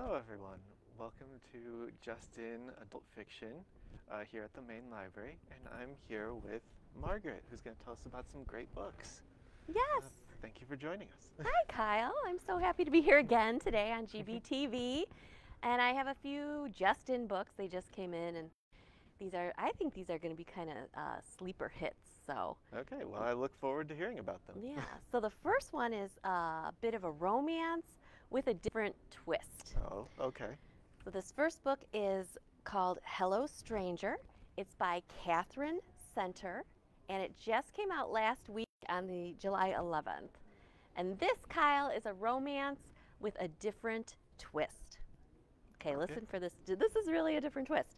Hello, everyone. Welcome to Just In Adult Fiction uh, here at the main library, and I'm here with Margaret, who's going to tell us about some great books. Yes. Uh, thank you for joining us. Hi, Kyle. I'm so happy to be here again today on GBTV. and I have a few just in books. They just came in, and these are, I think these are going to be kind of uh, sleeper hits. So, Okay, well, I look forward to hearing about them. yeah. so the first one is a bit of a romance with a different twist. Oh, okay. So, this first book is called Hello Stranger. It's by Katherine Center, and it just came out last week on the July 11th. And this, Kyle, is a romance with a different twist. Okay, Okay. listen for this. This is really a different twist.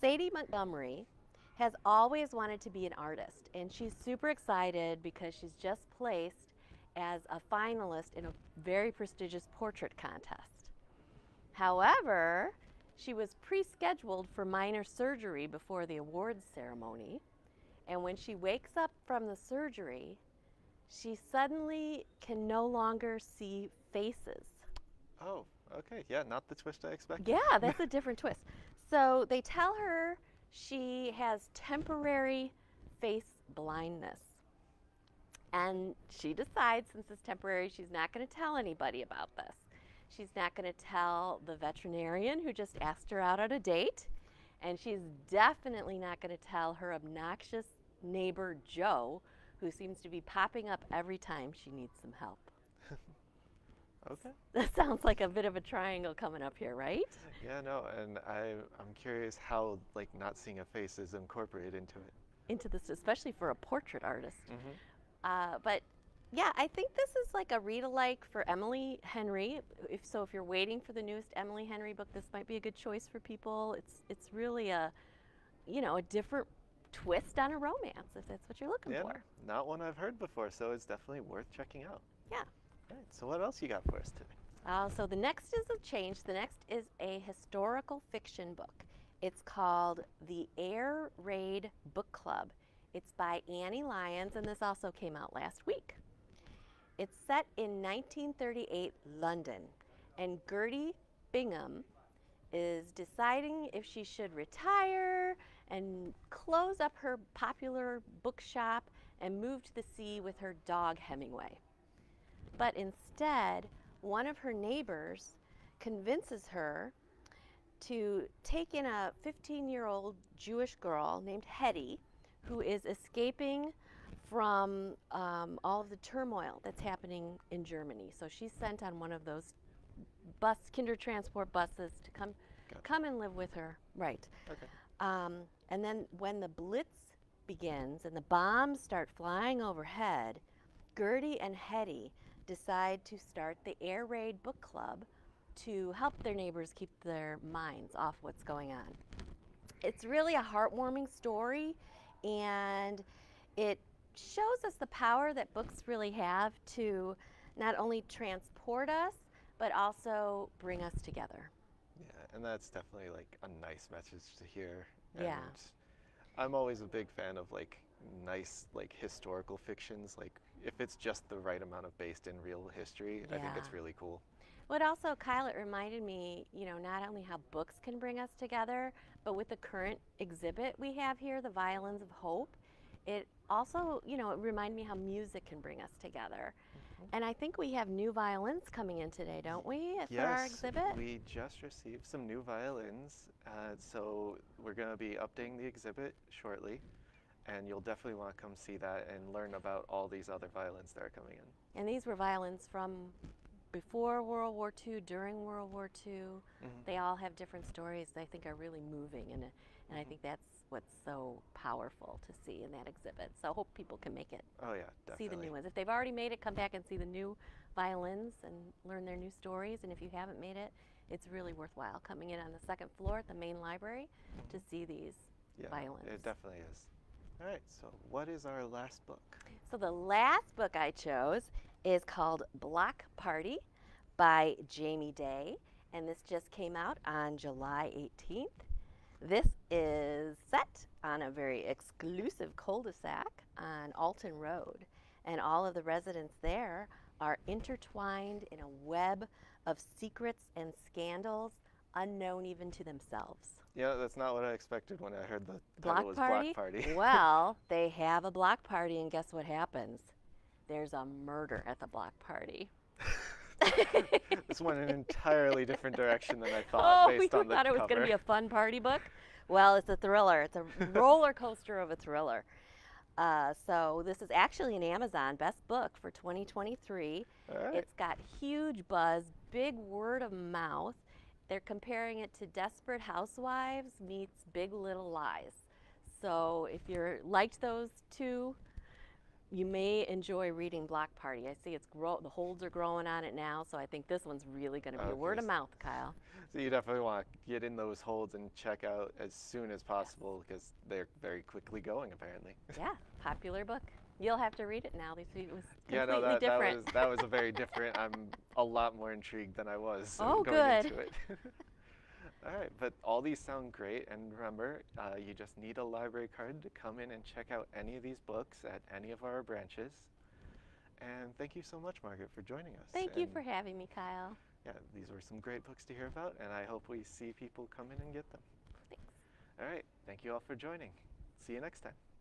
Sadie Montgomery has always wanted to be an artist, and she's super excited because she's just placed as a finalist in a very prestigious portrait contest. However, she was pre scheduled for minor surgery before the awards ceremony, and when she wakes up from the surgery, she suddenly can no longer see faces. Oh, okay. Yeah, not the twist I expected. Yeah, that's a different twist. So they tell her she has temporary face blindness. And she decides, since it's temporary, she's not going to tell anybody about this. She's not going to tell the veterinarian who just asked her out on a date. And she's definitely not going to tell her obnoxious neighbor, Joe, who seems to be popping up every time she needs some help. Okay. That sounds like a bit of a triangle coming up here, right? Yeah, no, and I, I'm curious how, like, not seeing a face is incorporated into it. Into this, especially for a portrait artist. Mm-hmm. Uh, but yeah, I think this is like a read alike for Emily Henry. If so, if you're waiting for the newest Emily Henry book, this might be a good choice for people. It's it's really a, you know, a different twist on a romance if that's what you're looking Yeah, for. not one I've heard before, so it's definitely worth checking out. Yeah. All right, so what else you got for us today? Uh, so the next is a change. The next is a historical fiction book. It's called The Air Raid Book Club. It's by Annie Lyons, and this also came out last week. It's set in 1938 London, and Gertie Bingham is deciding if she should retire and close up her popular bookshop and move to the sea with her dog Hemingway. But instead, one of her neighbors convinces her to take in a 15 year old Jewish girl named Hetty who is escaping from um, all of the turmoil that's happening in Germany. So she's sent on one of those bus Kindertransport buses to come come and live with her. Right. Okay. Um, and then when the blitz begins and the bombs start flying overhead, Gertie and Hetty decide to start the Air Raid Book Club to help their neighbors keep their minds off what's going on. It's really a heartwarming story, and it shows us the power that books really have to not only transport us, but also bring us together. Yeah, and that's definitely like a nice message to hear. Yeah. I'm always a big fan of like nice like historical fictions. Like if it's just the right amount of based in real history, I think it's really cool. What also, Kyle, it reminded me, you know, not only how books can bring us together, but with the current exhibit we have here, the Violins of Hope, it also, you know, it reminded me how music can bring us together. And I think we have new violins coming in today, don't we, for our exhibit? we just received some new violins, uh, so we're going to be updating the exhibit shortly. And you'll definitely want to come see that and learn about all these other violins that are coming in. And these were violins from before World War II, during World War II. Mhm. They all have different stories that I think are really moving, and, and I Mhm. think that's what's so powerful to see in that exhibit. So I hope people can make it. Oh yeah, definitely. see the new ones. If they've already made it, come back and see the new violins and learn their new stories. And if you haven't made it, it's really worthwhile coming in on the second floor at the main library to see these. yeah, violins. It definitely is. All right, so what is our last book? So the last book I chose is called Block Party by Jamie Day, and this just came out on July 18th. This is set on a very exclusive cul-de-sac on Alton Road, and all of the residents there are intertwined in a web of secrets and scandals unknown even to themselves. Yeah, that's not what I expected when I heard the Block party? Block Party. well, they have a block party, and guess what happens? There's a murder at the block party. this went an entirely different direction than I thought oh, based you on the thought it was going to be a fun party book? Well, it's a thriller. It's a roller coaster of a thriller. Uh, so this is actually an Amazon best book for 2023. All right. It's got huge buzz, big word of mouth. They're comparing it to Desperate Housewives meets Big Little Lies. So if you're liked those two, you may enjoy reading Block Party. I see it's grow the holds are growing on it now, so I think this one's really going to be a word of mouth, Kyle. So you definitely want to get in those holds and check out as soon as possible because they're very quickly going apparently. Yeah, popular book. You'll have to read it now. This it was yeah, no, that, that was that was a very different. I'm a lot more intrigued than I was so Oh, good. All right, but all these sound great, and remember, uh, you just need a library card to come in and check out any of these books at any of our branches. And thank you so much, Margaret, for joining us. Thank you for having me, Kyle. yeah, these were some great books to hear about, and I hope we see people come in and get them. Thanks. All right, thank you all for joining. See you next time.